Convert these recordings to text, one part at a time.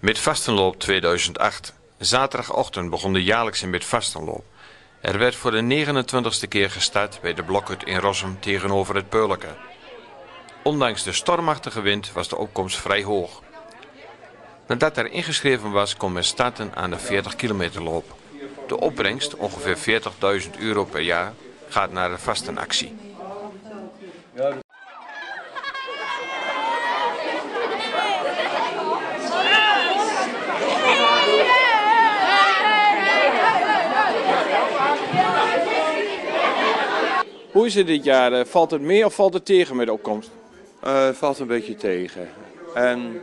Midvastenloop 2008. Zaterdagochtend begon de jaarlijkse Midvastenloop. Er werd voor de 29ste keer gestart bij de blokhut in Rossum tegenover het Peuleke. Ondanks de stormachtige wind was de opkomst vrij hoog. Nadat er ingeschreven was, kon men starten aan de 40 kilometer loop. De opbrengst, ongeveer 40.000 euro per jaar, gaat naar de vastenactie. Hoe is het dit jaar? Eh, Valt het mee of valt het tegen met de opkomst? Eh, valt een beetje tegen. En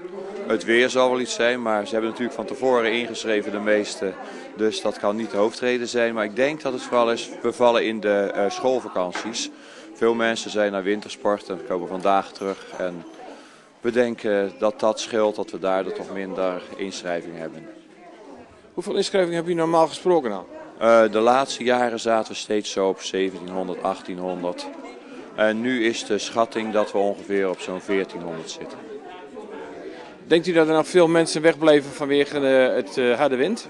het weer zal wel iets zijn, maar ze hebben natuurlijk van tevoren ingeschreven de meeste. Dus dat kan niet de hoofdreden zijn. Maar ik denk dat het vooral is bevallen in de eh, schoolvakanties. Veel mensen zijn naar wintersport en komen vandaag terug. En we denken dat dat scheelt, dat we daardoor toch minder inschrijving hebben. Hoeveel inschrijvingen heb je normaal gesproken dan? Eh, de laatste jaren zaten we steeds zo op 1700, 1800. En nu is de schatting dat we ongeveer op zo'n 1400 zitten. Denkt u dat er nog veel mensen wegbleven vanwege eh, het eh, harde wind?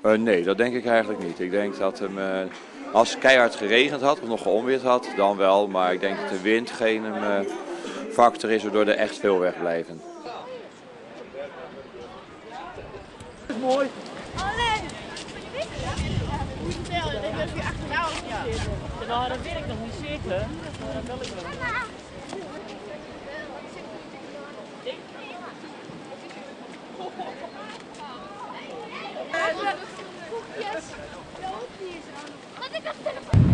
Eh, nee, dat denk ik eigenlijk niet. Ik denk dat hem, als het keihard geregend had of nog geonweerd had, dan wel. Maar ik denk dat de wind geen eh, factor is waardoor er echt veel wegblijven. Oh nee! Stel, ik denk dat je achter jou zit. Nou, dat weet ik nog niet zeker. Maar dat wil ik loopjes. Wat ik op telefoon.